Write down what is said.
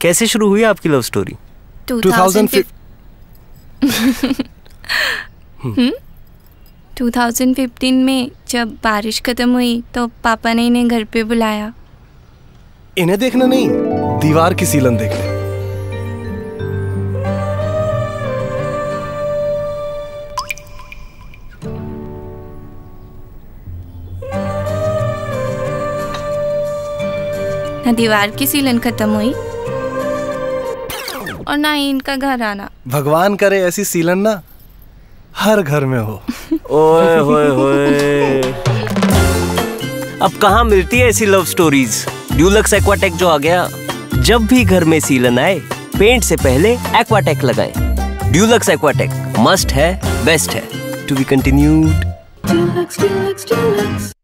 कैसे शुरू हुई आपकी लव स्टोरी 2015 हम्म। 2015 में जब बारिश खत्म हुई तो पापा ने इन्हें घर पे बुलाया। इन्हें देखना नहीं दीवार की सीलन देखने ना दीवार की सीलन खत्म हुई और ना ही इनका घर आना। भगवान करे ऐसी सीलन ना हर घर में हो। ओए होए होए। अब कहाँ मिलती है ऐसी लव स्टोरीज ड्यूलक्स एक्वाटेक जो आ गया जब भी घर में सीलन आए पेंट से पहले एक्वाटेक लगाएँ। ड्यूलक्स एक्वाटेक मस्ट है बेस्ट है। To be continued Dulux, Dulux, Dulux.